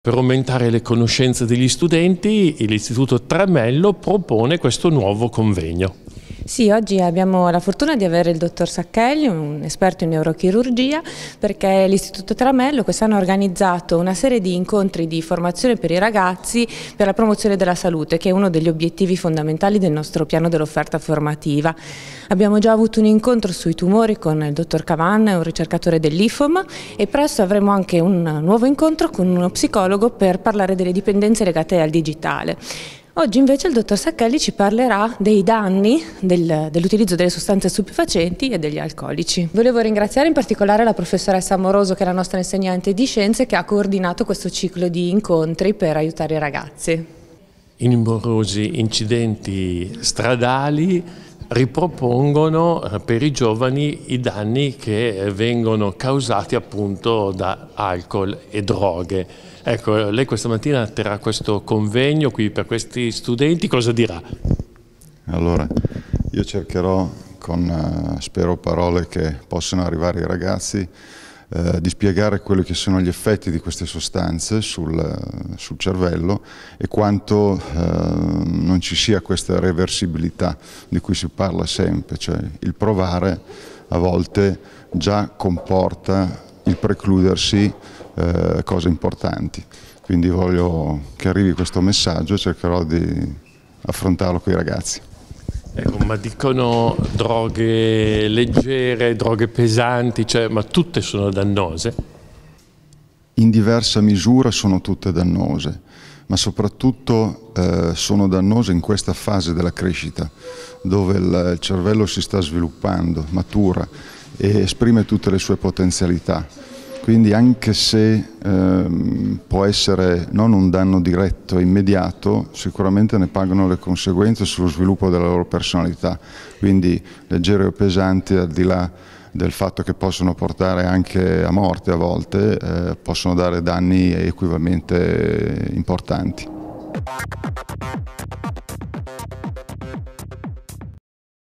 Per aumentare le conoscenze degli studenti, l'Istituto Tramello propone questo nuovo convegno. Sì, oggi abbiamo la fortuna di avere il dottor Sacchelli, un esperto in neurochirurgia, perché l'Istituto Tramello quest'anno ha organizzato una serie di incontri di formazione per i ragazzi per la promozione della salute, che è uno degli obiettivi fondamentali del nostro piano dell'offerta formativa. Abbiamo già avuto un incontro sui tumori con il dottor Cavan, un ricercatore dell'IFOM, e presto avremo anche un nuovo incontro con uno psicologo per parlare delle dipendenze legate al digitale. Oggi invece il dottor Sacchelli ci parlerà dei danni del, dell'utilizzo delle sostanze stupefacenti e degli alcolici. Volevo ringraziare in particolare la professoressa Amoroso che è la nostra insegnante di scienze che ha coordinato questo ciclo di incontri per aiutare i ragazzi. I numerosi incidenti stradali ripropongono eh, per i giovani i danni che vengono causati appunto da alcol e droghe. Ecco, lei questa mattina terrà questo convegno qui per questi studenti, cosa dirà? Allora, io cercherò con, uh, spero, parole che possano arrivare ai ragazzi, uh, di spiegare quelli che sono gli effetti di queste sostanze sul, sul cervello e quanto non ci sia questa reversibilità di cui si parla sempre, cioè il provare a volte già comporta il precludersi eh, cose importanti. Quindi voglio che arrivi questo messaggio e cercherò di affrontarlo con i ragazzi. Ecco, ma dicono droghe leggere, droghe pesanti, cioè, ma tutte sono dannose? In diversa misura sono tutte dannose, ma soprattutto eh, sono dannose in questa fase della crescita, dove il, cervello si sta sviluppando, matura e esprime tutte le sue potenzialità. Quindi anche se ehm, può essere non un danno diretto immediato, sicuramente ne pagano le conseguenze sullo sviluppo della loro personalità. Quindi leggeri o pesanti, al di là del fatto che possono portare anche a morte a volte, eh, possono dare danni equivamente importanti.